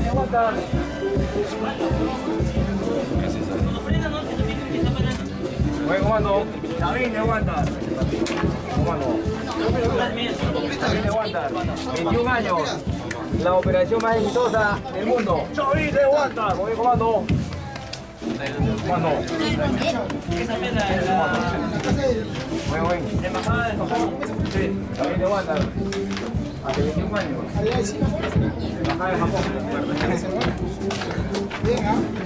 aguanta. Buen comando. David, aguanta. Comando. David, aguanta. 21 años. La operación más exitosa del mundo. David, aguanta. Buen comando. Comando. Buen, buen. Sí, David, aguanta. Hace 21 años. Bien, ¿ah?